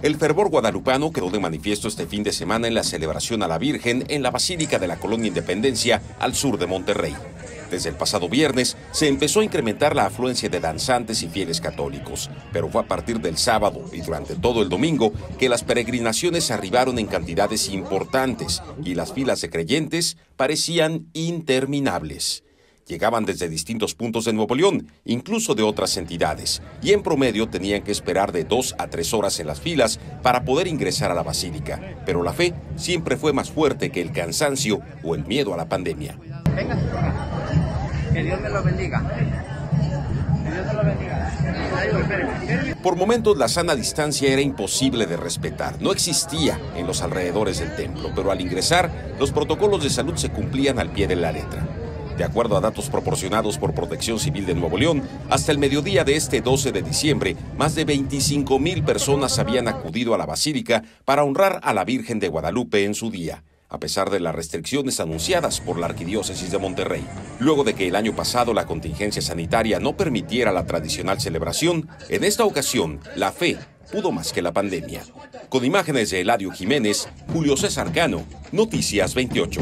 El fervor guadalupano quedó de manifiesto este fin de semana en la celebración a la Virgen en la Basílica de la Colonia Independencia al sur de Monterrey. Desde el pasado viernes se empezó a incrementar la afluencia de danzantes y fieles católicos, pero fue a partir del sábado y durante todo el domingo que las peregrinaciones arribaron en cantidades importantes y las filas de creyentes parecían interminables llegaban desde distintos puntos de Nuevo León, incluso de otras entidades, y en promedio tenían que esperar de dos a tres horas en las filas para poder ingresar a la basílica. Pero la fe siempre fue más fuerte que el cansancio o el miedo a la pandemia. Que Dios me lo bendiga. Por momentos la sana distancia era imposible de respetar, no existía en los alrededores del templo, pero al ingresar los protocolos de salud se cumplían al pie de la letra. De acuerdo a datos proporcionados por Protección Civil de Nuevo León, hasta el mediodía de este 12 de diciembre, más de 25 mil personas habían acudido a la basílica para honrar a la Virgen de Guadalupe en su día a pesar de las restricciones anunciadas por la Arquidiócesis de Monterrey. Luego de que el año pasado la contingencia sanitaria no permitiera la tradicional celebración, en esta ocasión la fe pudo más que la pandemia. Con imágenes de Eladio Jiménez, Julio César Cano, Noticias 28.